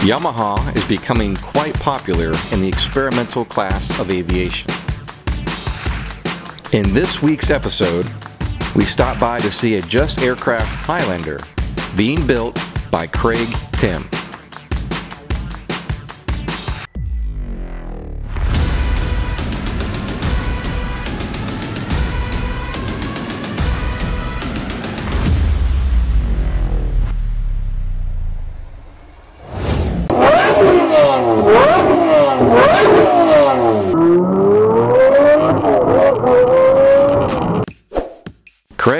Yamaha is becoming quite popular in the experimental class of aviation. In this week's episode, we stop by to see a Just Aircraft Highlander being built by Craig Timm.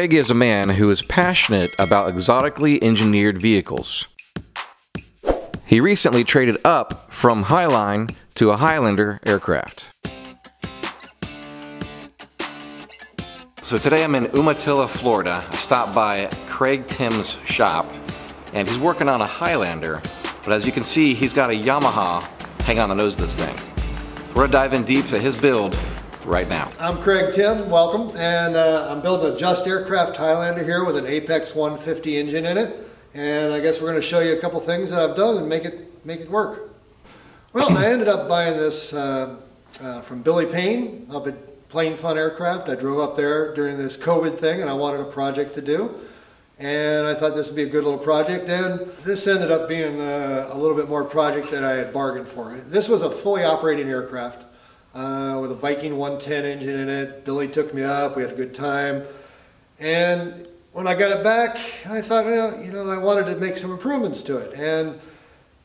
Craig is a man who is passionate about exotically engineered vehicles. He recently traded up from Highline to a Highlander aircraft. So today I'm in Umatilla, Florida. I stopped by Craig Timm's shop and he's working on a Highlander, but as you can see, he's got a Yamaha hanging on the nose of this thing. We're gonna dive in deep to his build right now. I'm Craig Timm, welcome, and uh, I'm building a Just Aircraft Highlander here with an Apex 150 engine in it, and I guess we're going to show you a couple things that I've done and make it make it work. Well, I ended up buying this uh, uh, from Billy Payne up at Plane Fun Aircraft. I drove up there during this COVID thing, and I wanted a project to do. And I thought this would be a good little project, and this ended up being uh, a little bit more project than I had bargained for. This was a fully operating aircraft uh, with a Viking 110 engine in it. Billy took me up, we had a good time. And when I got it back, I thought, well, you know, I wanted to make some improvements to it. And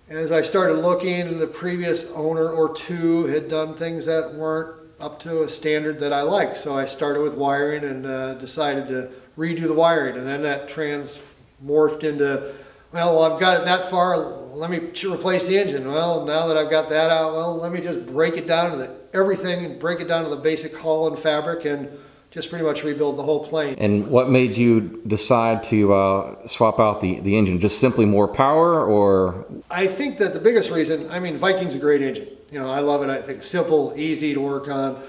as I started looking, the previous owner or two had done things that weren't up to a standard that I liked. So I started with wiring and uh, decided to redo the wiring. And then that transmorphed into, well, I've got it that far, let me replace the engine. Well, now that I've got that out, well, let me just break it down to the everything and break it down to the basic hull and fabric and just pretty much rebuild the whole plane. And what made you decide to uh, swap out the, the engine? Just simply more power or? I think that the biggest reason, I mean, Viking's a great engine. You know, I love it. I think simple, easy to work on.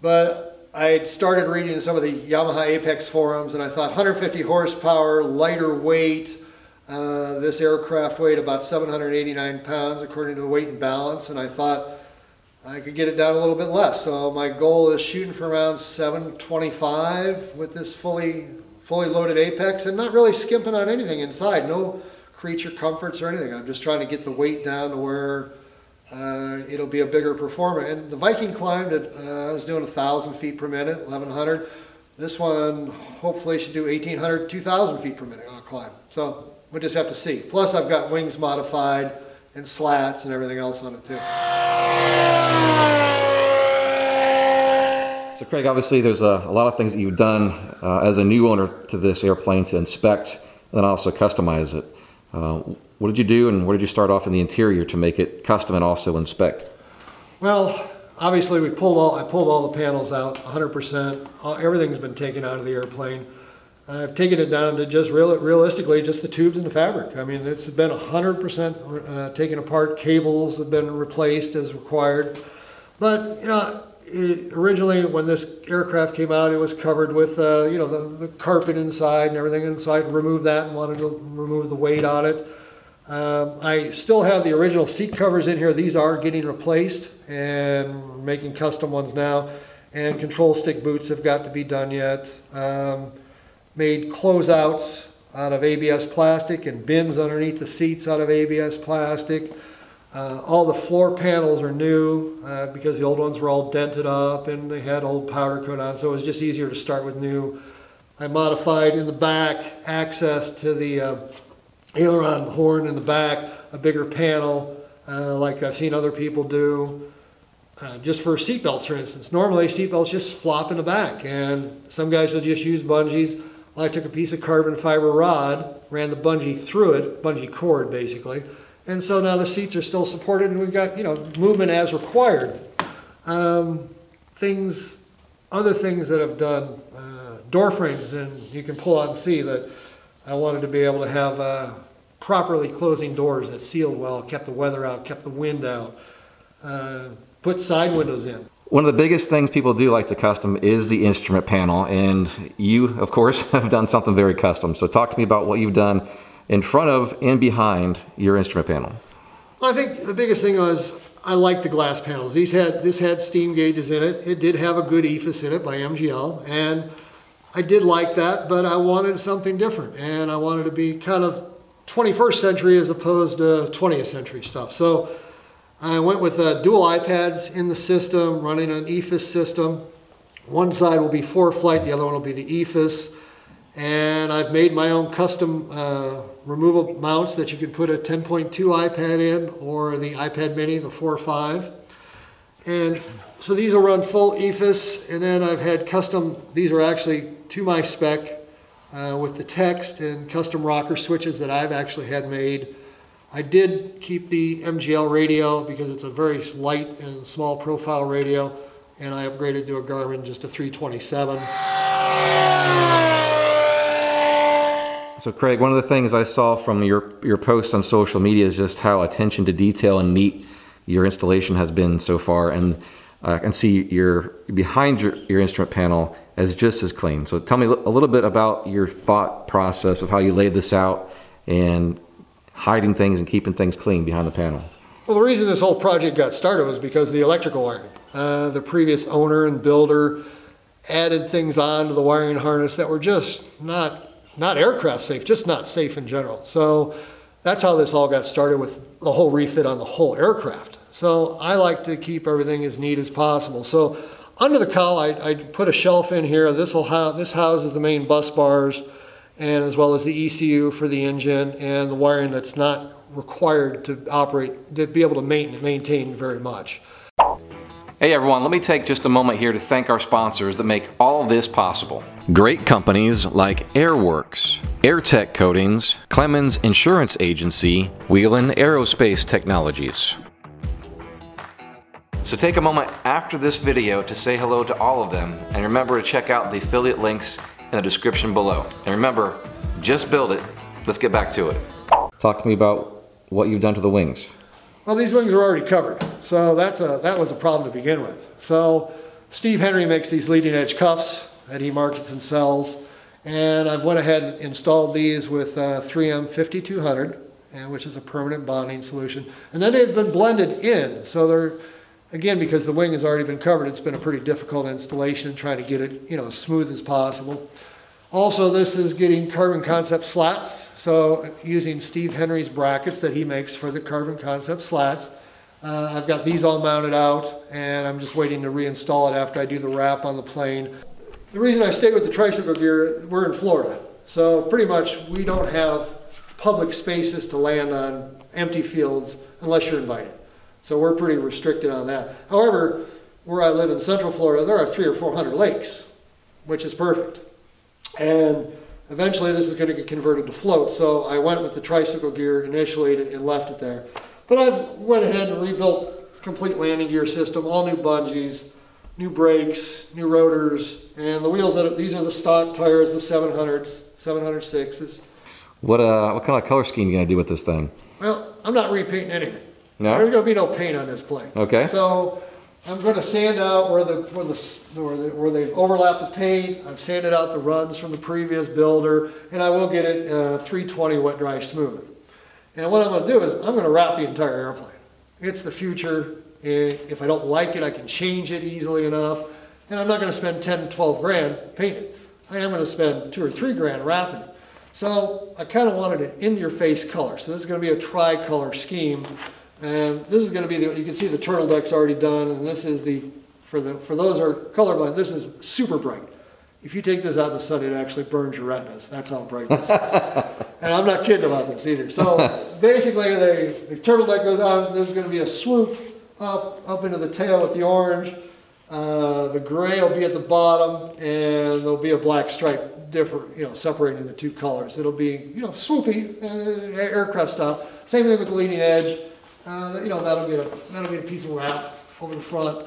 But I started reading some of the Yamaha Apex forums and I thought 150 horsepower, lighter weight, uh, this aircraft weighed about 789 pounds according to the weight and balance and I thought I could get it down a little bit less. So my goal is shooting for around 725 with this fully fully loaded Apex and not really skimping on anything inside. No creature comforts or anything. I'm just trying to get the weight down to where uh, it'll be a bigger performer. And the Viking climbed at, uh, I was doing 1,000 feet per minute, 1,100. This one hopefully should do 1,800, 2,000 feet per minute on a climb. So we just have to see. Plus I've got wings modified and slats and everything else on it too. So Craig, obviously there's a, a lot of things that you've done uh, as a new owner to this airplane to inspect and also customize it. Uh, what did you do and where did you start off in the interior to make it custom and also inspect? Well, obviously we pulled all, I pulled all the panels out 100%. All, everything's been taken out of the airplane. I've taken it down to just real, realistically just the tubes and the fabric. I mean, it's been 100% uh, taken apart. Cables have been replaced as required. But, you know, it, originally when this aircraft came out, it was covered with, uh, you know, the, the, carpet inside and everything inside. Removed that and wanted to remove the weight on it. Um, I still have the original seat covers in here. These are getting replaced and making custom ones now. And control stick boots have got to be done yet. Um, made closeouts out of ABS plastic and bins underneath the seats out of ABS plastic. Uh, all the floor panels are new uh, because the old ones were all dented up and they had old powder coat on, so it was just easier to start with new. I modified in the back access to the uh, aileron horn in the back, a bigger panel uh, like I've seen other people do. Uh, just for seatbelts, for instance. Normally, seatbelts just flop in the back, and some guys will just use bungees. I took a piece of carbon fiber rod, ran the bungee through it, bungee cord basically, and so now the seats are still supported and we've got, you know, movement as required. Um, things, other things that I've done, uh, door frames, and you can pull out and see that I wanted to be able to have uh, properly closing doors that sealed well, kept the weather out, kept the wind out, uh, put side windows in. One of the biggest things people do like to custom is the instrument panel, and you, of course, have done something very custom. So talk to me about what you've done in front of and behind your instrument panel. Well, I think the biggest thing was I like the glass panels. These had this had steam gauges in it. It did have a good EFIS in it by MGL, and I did like that. But I wanted something different, and I wanted to be kind of 21st century as opposed to 20th century stuff. So I went with uh, dual iPads in the system, running an EFIS system. One side will be for flight, the other one will be the EFIS. And I've made my own custom uh, removable mounts that you can put a 10.2 iPad in or the iPad mini, the 4.5. And so these will run full EFIS and then I've had custom, these are actually to my spec uh, with the text and custom rocker switches that I've actually had made. I did keep the MGL radio because it's a very light and small profile radio and I upgraded to a Garmin just a 327. So Craig, one of the things I saw from your, your posts on social media is just how attention to detail and neat your installation has been so far. And I can see your behind your, your instrument panel as just as clean. So tell me a little bit about your thought process of how you laid this out and hiding things and keeping things clean behind the panel. Well, the reason this whole project got started was because of the electrical wiring. Uh, the previous owner and builder added things on to the wiring harness that were just not not aircraft safe, just not safe in general. So that's how this all got started with the whole refit on the whole aircraft. So I like to keep everything as neat as possible. So under the cowl, I, I put a shelf in here. This will this houses the main bus bars, and as well as the ECU for the engine and the wiring that's not required to operate to be able to maintain, maintain very much. Hey everyone, let me take just a moment here to thank our sponsors that make all this possible. Great companies like Airworx, AirTech Coatings, Clemens Insurance Agency, Whelen Aerospace Technologies. So take a moment after this video to say hello to all of them and remember to check out the affiliate links in the description below. And remember, just build it. Let's get back to it. Talk to me about what you've done to the wings. Well, these wings are already covered, so that's a, that was a problem to begin with. So Steve Henry makes these leading edge cuffs that he markets and sells, and I've went ahead and installed these with uh, 3M 5200, and, which is a permanent bonding solution. And then they've been blended in, so they're, again, because the wing has already been covered, it's been a pretty difficult installation trying to get it, you know, as smooth as possible. Also, this is getting carbon concept slats. So using Steve Henry's brackets that he makes for the carbon concept slats. Uh, I've got these all mounted out and I'm just waiting to reinstall it after I do the wrap on the plane. The reason I stayed with the tricycle gear, we're in Florida. So pretty much we don't have public spaces to land on empty fields unless you're invited. So we're pretty restricted on that. However, where I live in central Florida, there are three or 400 lakes, which is perfect. And eventually this is going to get converted to float. So I went with the tricycle gear initially and left it there. But I've went ahead and rebuilt complete landing gear system, all new bungees, new brakes, new rotors, and the wheels that these are the stock tires, the 700s, 706s. What uh, what kind of color scheme are you gonna do with this thing? Well, I'm not repainting anything. No. There's gonna be no paint on this plane. Okay. So I'm going to sand out where the where the where, the, where they've overlapped the paint. I've sanded out the runs from the previous builder, and I will get it uh, 320 wet dry smooth. And what I'm going to do is I'm going to wrap the entire airplane. It's the future. If I don't like it, I can change it easily enough. And I'm not going to spend 10, 12 grand painting. I am going to spend two or three grand wrapping it. So I kind of wanted an in-your-face color. So this is going to be a tri-color scheme and this is going to be the, you can see the turtle deck's already done, and this is the, for, the, for those who are colorblind, this is super bright. If you take this out in the sun, it actually burns your retinas. That's how bright this is. and I'm not kidding about this either. So basically, the, the turtle deck goes on. There's going to be a swoop up, up into the tail with the orange. Uh, the gray will be at the bottom, and there'll be a black stripe different, you know, separating the two colors. It'll be, you know, swoopy, uh, aircraft style. Same thing with the leading edge. Uh, you know, that'll be a, that'll be a piece of wrap over the front.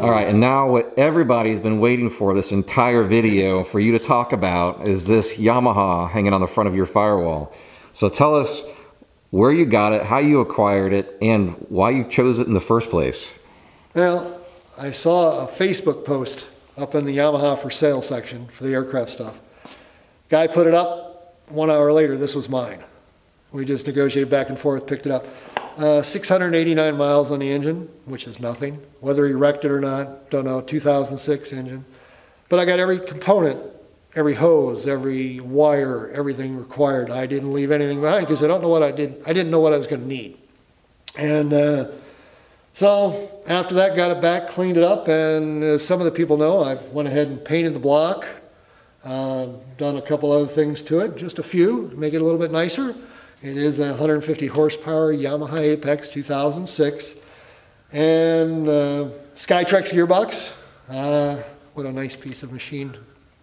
All right, and now what everybody's been waiting for this entire video for you to talk about is this Yamaha hanging on the front of your firewall. So tell us where you got it, how you acquired it, and why you chose it in the first place. Well, I saw a Facebook post up in the Yamaha for sale section for the aircraft stuff. Guy put it up, one hour later, this was mine We just negotiated back and forth, picked it up. Uh, 689 miles on the engine, which is nothing. Whether he wrecked it or not, don't know. 2006 engine. But I got every component, every hose, every wire, everything required. I didn't leave anything behind because I don't know what I did. I didn't know what I was going to need. And uh, so after that, got it back, cleaned it up, and as some of the people know, I went ahead and painted the block, uh, done a couple other things to it, just a few, make it a little bit nicer. It is a 150 horsepower Yamaha Apex 2006, and uh, Skytrax gearbox. Uh, what a nice piece of machine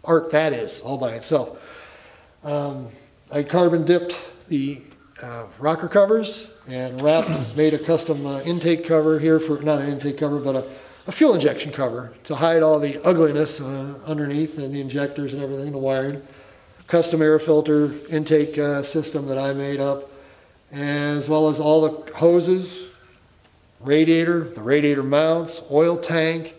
art that is, all by itself. Um, I carbon dipped the uh, rocker covers and wrapped, made a custom uh, intake cover here for, not an intake cover, but a, a fuel injection cover to hide all the ugliness uh, underneath and the injectors and everything, the wiring. Custom air filter intake uh, system that I made up, as well as all the hoses, radiator, the radiator mounts, oil tank.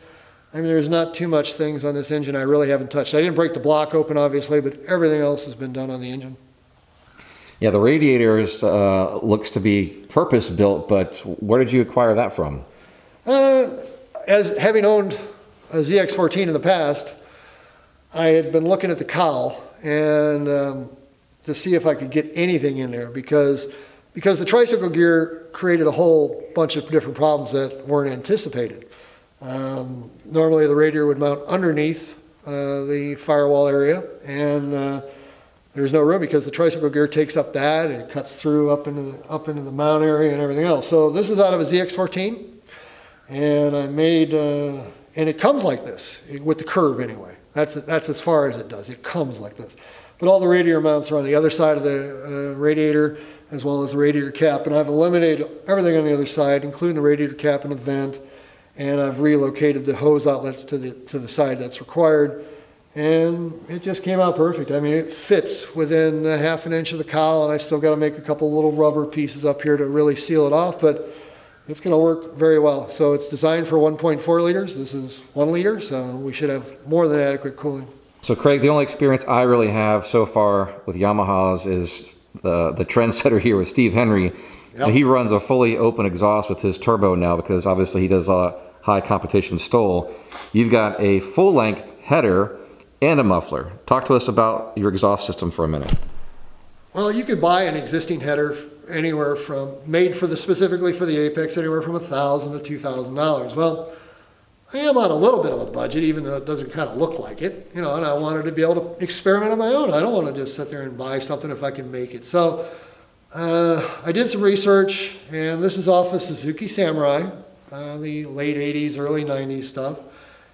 I mean, there's not too much things on this engine I really haven't touched. I didn't break the block open, obviously, but everything else has been done on the engine. Yeah, the radiators uh, looks to be purpose built, but where did you acquire that from? Uh, as having owned a ZX14 in the past, I had been looking at the cowl and um, to see if I could get anything in there because because the tricycle gear created a whole bunch of different problems that weren't anticipated. Um, normally, the radiator would mount underneath uh, the firewall area, and uh, there's no room because the tricycle gear takes up that and it cuts through up into the, up into the mount area and everything else. So this is out of a ZX14, and I made uh, and it comes like this with the curve anyway. That's that's as far as it does. It comes like this, but all the radiator mounts are on the other side of the uh, radiator as well as the radiator cap, and I've eliminated everything on the other side, including the radiator cap and the vent, and I've relocated the hose outlets to the to the side that's required and it just came out perfect. I mean, it fits within a half an inch of the cowl, and I still got to make a couple little rubber pieces up here to really seal it off, but it's going to work very well. So it's designed for 1.4 liters. This is one liter, so we should have more than adequate cooling. So Craig, the only experience I really have so far with Yamahas is the the trendsetter here with Steve Henry. Yep. And he runs a fully open exhaust with his turbo now because obviously he does a high competition STOL. You've got a full length header and a muffler. Talk to us about your exhaust system for a minute. Well, you could buy an existing header anywhere from made for the specifically for the Apex, anywhere from a thousand to two thousand dollars. Well, I am on a little bit of a budget, even though it doesn't kind of look like it, you know. And I wanted to be able to experiment on my own. I don't want to just sit there and buy something if I can make it. So uh, I did some research, and this is off a Suzuki Samurai, uh, the late '80s, early '90s stuff,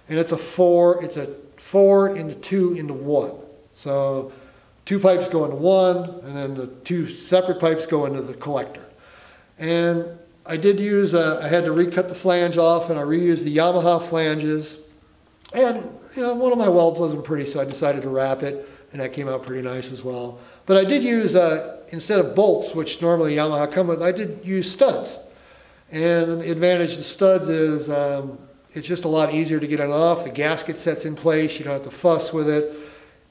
and it's a four. It's a four into two into one. So two pipes go into one, and then the two separate pipes go into the collector. And I did use, a, I had to recut the flange off, and I reused the Yamaha flanges. And you know, one of my welds wasn't pretty, so I decided to wrap it, and that came out pretty nice as well. But I did use, uh, instead of bolts, which normally Yamaha come with, I did use studs. And the advantage of studs is um, it's just a lot easier to get it off. The gasket sets in place. You don't have to fuss with it.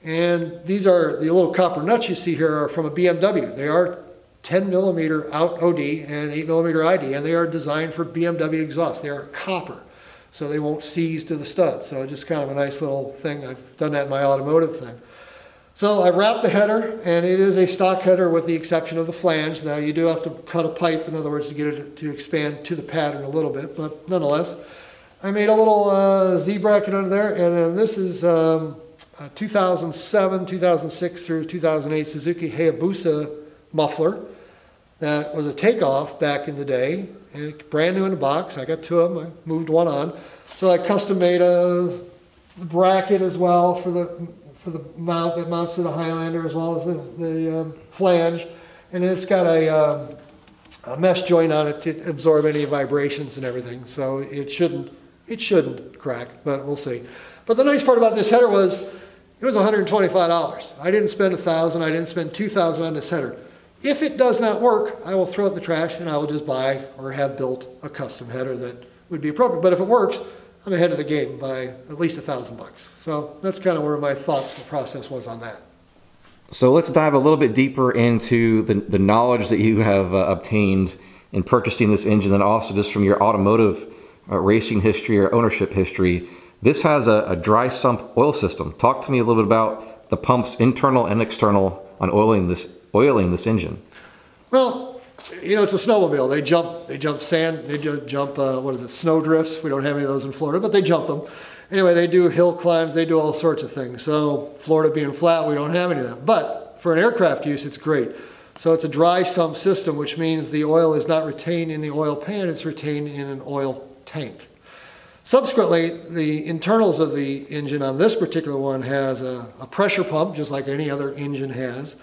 And these are the little copper nuts you see here are from a BMW. They are 10 millimeter out OD and 8 millimeter ID, and they are designed for BMW exhaust. They are copper, so they won't seize to the stud. So just kind of a nice little thing. I've done that in my automotive thing. So I've wrapped the header, and it is a stock header with the exception of the flange. Now you do have to cut a pipe, in other words, to get it to expand to the pattern a little bit, but nonetheless. I made a little uh, Z bracket under there, and then this is um, 2007, 2006 through 2008 Suzuki Hayabusa muffler that was a takeoff back in the day, and brand new in the box. I got two of them. I moved one on, so I custom made a bracket as well for the for the mount that mounts to the Highlander as well as the, the um, flange, and it's got a um, a mesh joint on it to absorb any vibrations and everything, so it shouldn't it shouldn't crack, but we'll see. But the nice part about this header was it was $125. I didn't spend 1000 I didn't spend 2000 on this header. If it does not work, I will throw it in the trash and I will just buy or have built a custom header that would be appropriate. But if it works, I'm ahead of the game by at least a thousand bucks. So that's kind of where my thought process was on that. So let's dive a little bit deeper into the, the knowledge that you have uh, obtained in purchasing this engine and also just from your automotive uh, racing history or ownership history. This has a, a, dry sump oil system. Talk to me a little bit about the pumps internal and external on oiling this oiling this engine. Well, you know, it's a snowmobile. They jump, they jump sand, they jump, uh, what is it, snow drifts. We don't have any of those in Florida, but they jump them. Anyway, they do hill climbs, they do all sorts of things. So Florida being flat, we don't have any of that. But for an aircraft use, it's great. So it's a dry sump system, which means the oil is not retained in the oil pan, it's retained in an oil tank. Subsequently, the internals of the engine on this particular one has a, a, pressure pump, just like any other engine has,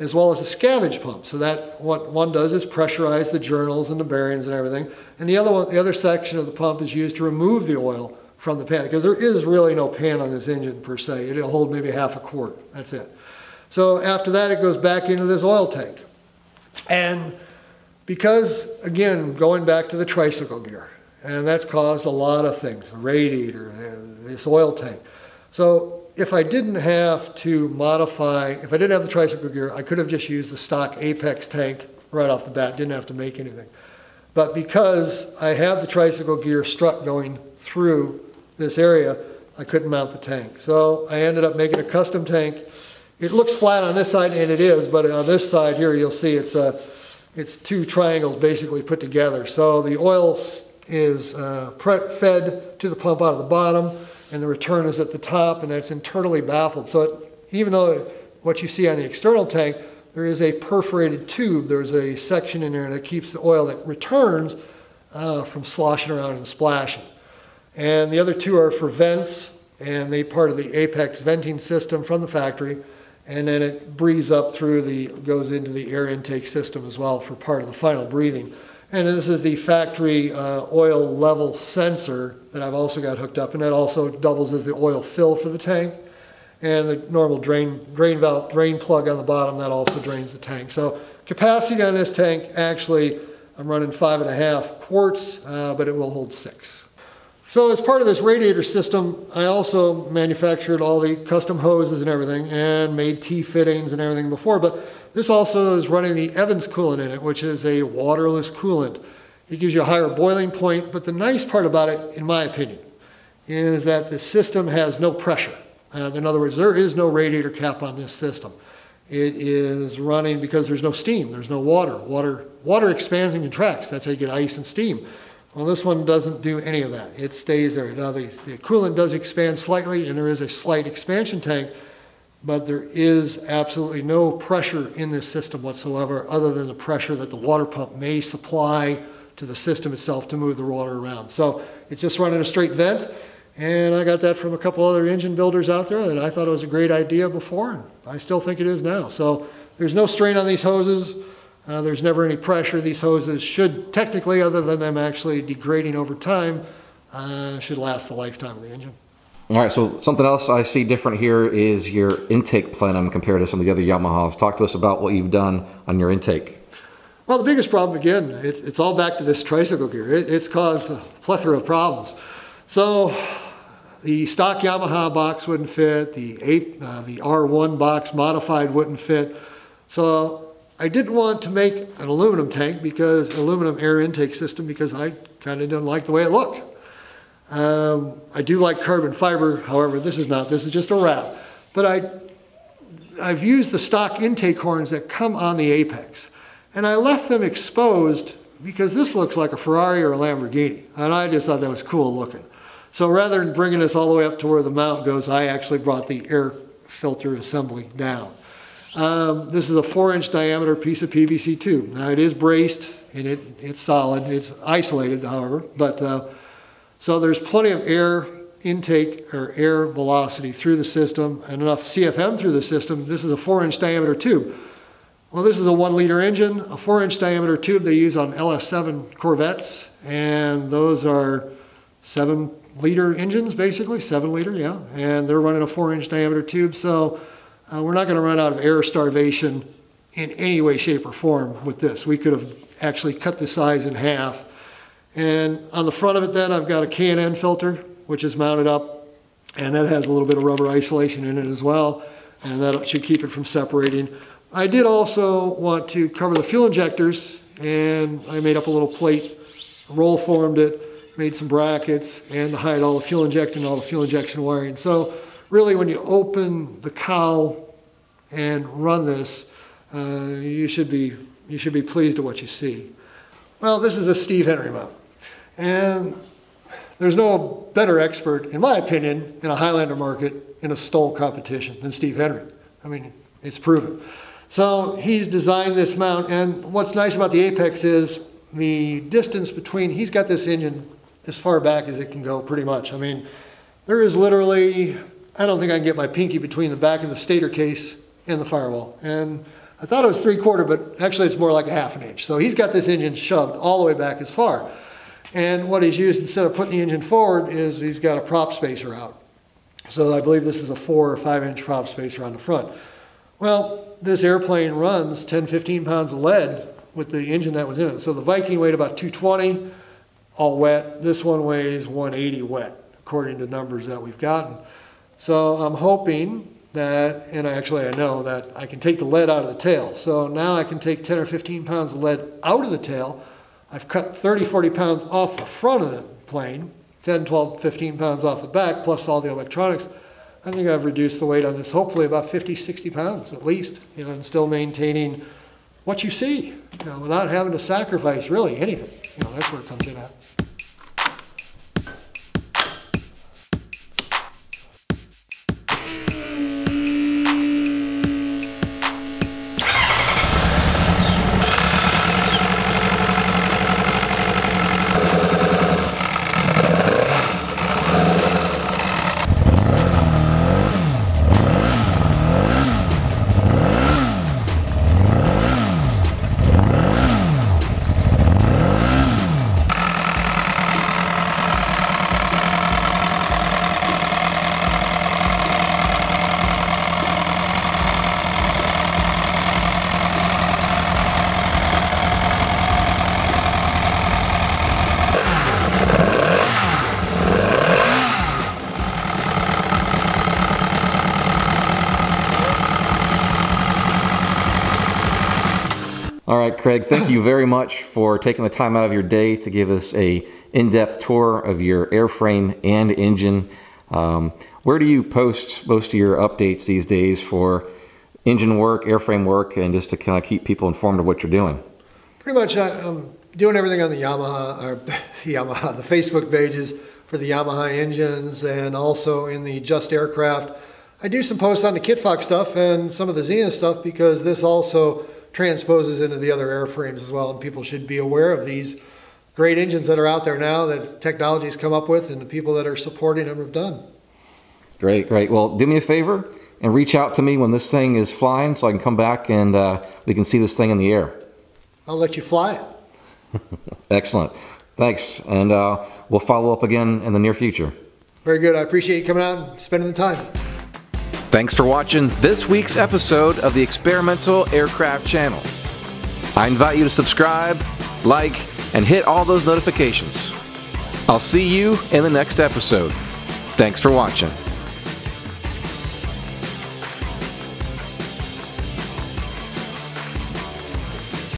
as well as a scavenge pump. So that what one does is pressurize the journals and the bearings and everything. And the other one, the other section of the pump is used to remove the oil from the pan because there is really no pan on this engine per se. It'll hold maybe half a quart. That's it. So after that, it goes back into this oil tank. And because, again, going back to the tricycle gear, and that's caused a lot of things, the radiator, this oil tank. So if I didn't have to modify, if I didn't have the tricycle gear, I could have just used the stock Apex tank right off the bat, didn't have to make anything. But because I have the tricycle gear strut going through this area, I couldn't mount the tank. So I ended up making a custom tank. It looks flat on this side, and it is, but on this side here, you'll see it's, a, it's two triangles basically put together. So the oil is uh, fed to the pump out of the bottom, and the return is at the top, and that's internally baffled. So it, even though what you see on the external tank, there is a perforated tube. There's a section in there that keeps the oil that returns uh, from sloshing around and splashing. And the other two are for vents, and they part of the Apex venting system from the factory. And then it breathes up through the, goes into the air intake system as well for part of the final breathing. And this is the factory uh, oil level sensor that I've also got hooked up, and that also doubles as the oil fill for the tank. And the normal drain, drain valve, drain plug on the bottom, that also drains the tank. So capacity on this tank, actually, I'm running five and a half quarts, uh, but it will hold six. So as part of this radiator system, I also manufactured all the custom hoses and everything and made T-fittings and everything before, but this also is running the Evans coolant in it, which is a waterless coolant. It gives you a higher boiling point, but the nice part about it, in my opinion, is that the system has no pressure. Uh, in other words, there is no radiator cap on this system. It is running because there's no steam, there's no water. Water, water expands and contracts. That's how you get ice and steam. Well, this one doesn't do any of that. It stays there. Now, the, the coolant does expand slightly, and there is a slight expansion tank, but there is absolutely no pressure in this system whatsoever other than the pressure that the water pump may supply to the system itself to move the water around. So it's just running a straight vent, and I got that from a couple other engine builders out there that I thought it was a great idea before, and I still think it is now. So there's no strain on these hoses. Uh, there's never any pressure. These hoses should technically, other than them actually degrading over time, uh, should last the lifetime of the engine. All right, so something else I see different here is your intake plenum compared to some of the other Yamahas. Talk to us about what you've done on your intake. Well, the biggest problem, again, it, it's all back to this tricycle gear. It, it's caused a plethora of problems. So the stock Yamaha box wouldn't fit, the, eight, uh, the R1 box modified wouldn't fit. So I didn't want to make an aluminum tank because aluminum air intake system because I kind of didn't like the way it looked. Um, I do like carbon fiber, however, this is not, this is just a wrap. But I, I've used the stock intake horns that come on the Apex. And I left them exposed because this looks like a Ferrari or a Lamborghini. And I just thought that was cool looking. So rather than bringing this all the way up to where the mount goes, I actually brought the air filter assembly down. Um, this is a four inch diameter piece of PVC tube. Now it is braced and it, it's solid. It's isolated, however, but uh, so there's plenty of air intake or air velocity through the system and enough CFM through the system. This is a four inch diameter tube. Well, this is a one liter engine, a four inch diameter tube they use on LS7 Corvettes, and those are seven liter engines basically, seven liter, yeah, and they're running a four inch diameter tube. So uh, we're not going to run out of air starvation in any way, shape, or form with this. We could have actually cut the size in half. And on the front of it then, I've got a K&N filter, which is mounted up, and that has a little bit of rubber isolation in it as well. and that should keep it from separating. I did also want to cover the fuel injectors, and I made up a little plate, roll formed it, made some brackets, and to hide all the fuel injection, and all the fuel injection wiring. So really when you open the cowl and run this, uh, you should be you should be pleased at what you see. Well, this is a Steve Henry mount. And there's no better expert, in my opinion, in a Highlander market in a STOL competition than Steve Henry. I mean, it's proven. So he's designed this mount, and what's nice about the Apex is the distance between, he's got this engine as far back as it can go pretty much. I mean, there is literally, I don't think I can get my pinky between the back of the stator case and the firewall. And I thought it was three quarter, but actually it's more like a half an inch. So he's got this engine shoved all the way back as far. And what he's used instead of putting the engine forward is he's got a prop spacer out. So I believe this is a four or five inch prop spacer on the front. Well, this airplane runs 10, 15 pounds of lead with the engine that was in it. So the Viking weighed about 220, all wet. This one weighs 180 wet, according to numbers that we've gotten. So I'm hoping that, and actually I know that I can take the lead out of the tail. So now I can take 10 or 15 pounds of lead out of the tail. I've cut 30, 40 pounds off the front of the plane, 10, 12, 15 pounds off the back, plus all the electronics. I think I've reduced the weight on this hopefully about 50, 60 pounds at least, you know, and still maintaining what you see, you know, without having to sacrifice really anything. You know, that's where it comes in at. All right, Craig, thank you very much for taking the time out of your day to give us a in-depth tour of your airframe and engine. Um, where do you post most of your updates these days for engine work, airframe work, and just to kind of keep people informed of what you're doing? Pretty much, I'm doing everything on the Yamaha, or the Yamaha, the Facebook pages for the Yamaha engines, and also in the Just Aircraft. I do some posts on the Kitfox stuff and some of the Zenith stuff because this also transposes into the other airframes as well, and people should be aware of these great engines that are out there now that technology's come up with and the people that are supporting them have done. Great, great. Well, do me a favor and reach out to me when this thing is flying so I can come back and uh, we can see this thing in the air. I'll let you fly it. Excellent. Thanks. And uh, we'll follow up again in the near future. Very good. I appreciate you coming out and spending the time. Thanks for watching this week's episode of the Experimental Aircraft Channel. I invite you to subscribe, like, and hit all those notifications. I'll see you in the next episode. Thanks for watching.